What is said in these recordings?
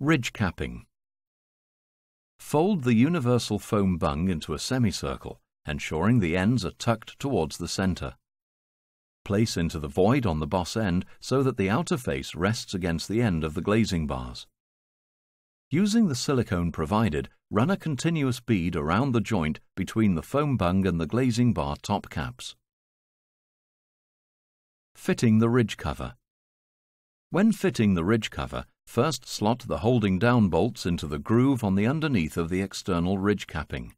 Ridge capping. Fold the universal foam bung into a semicircle, ensuring the ends are tucked towards the centre. Place into the void on the boss end so that the outer face rests against the end of the glazing bars. Using the silicone provided, run a continuous bead around the joint between the foam bung and the glazing bar top caps. Fitting the ridge cover. When fitting the ridge cover, first slot the holding down bolts into the groove on the underneath of the external ridge capping.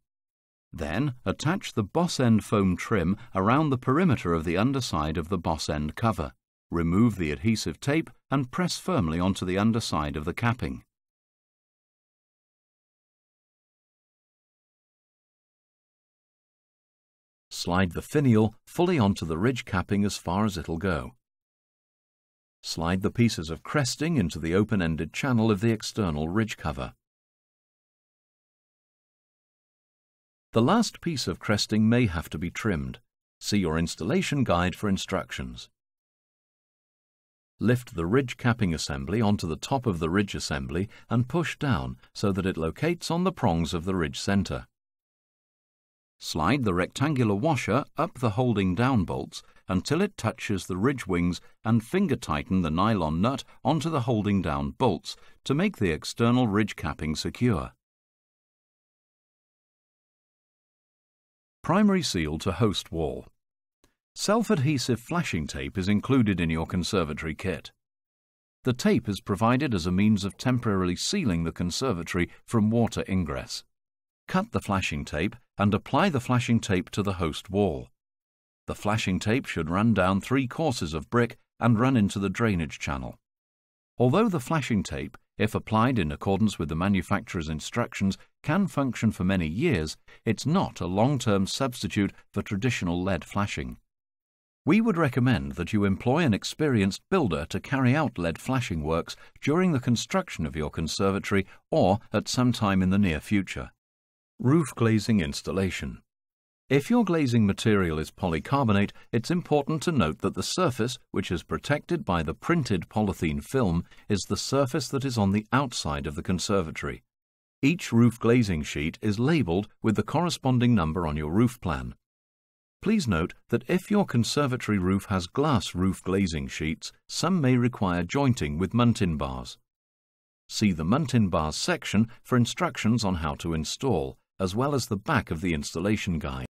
Then attach the boss end foam trim around the perimeter of the underside of the boss end cover. Remove the adhesive tape and press firmly onto the underside of the capping. Slide the finial fully onto the ridge capping as far as it'll go. Slide the pieces of cresting into the open-ended channel of the external ridge cover. The last piece of cresting may have to be trimmed. See your installation guide for instructions. Lift the ridge capping assembly onto the top of the ridge assembly and push down so that it locates on the prongs of the ridge center. Slide the rectangular washer up the holding down bolts until it touches the ridge wings and finger tighten the nylon nut onto the holding down bolts to make the external ridge capping secure. Primary seal to host wall. Self-adhesive flashing tape is included in your conservatory kit. The tape is provided as a means of temporarily sealing the conservatory from water ingress. Cut the flashing tape and apply the flashing tape to the host wall. The flashing tape should run down three courses of brick and run into the drainage channel. Although the flashing tape, if applied in accordance with the manufacturer's instructions, can function for many years, it's not a long-term substitute for traditional lead flashing. We would recommend that you employ an experienced builder to carry out lead flashing works during the construction of your conservatory or at some time in the near future. Roof glazing installation. If your glazing material is polycarbonate, it's important to note that the surface, which is protected by the printed polythene film, is the surface that is on the outside of the conservatory. Each roof glazing sheet is labelled with the corresponding number on your roof plan. Please note that if your conservatory roof has glass roof glazing sheets, some may require jointing with muntin bars. See the muntin bars section for instructions on how to install as well as the back of the installation guide.